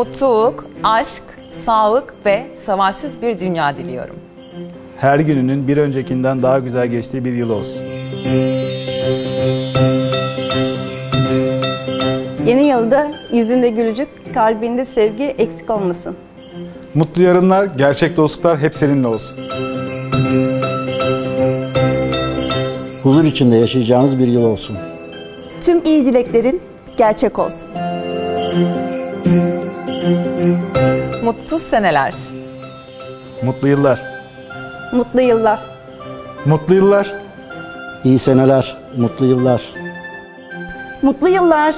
mutluluk, aşk, sağlık ve savaşsız bir dünya diliyorum. Her gününün bir öncekinden daha güzel geçtiği bir yıl olsun. Yeni yılda yüzünde gülücük, kalbinde sevgi eksik olmasın. Mutlu yarınlar, gerçek dostluklar hep seninle olsun. Huzur içinde yaşayacağınız bir yıl olsun. Tüm iyi dileklerin gerçek olsun. Mutlu seneler. Mutlu yıllar. Mutlu yıllar. Mutlu yıllar. İyi seneler, mutlu yıllar. Mutlu yıllar.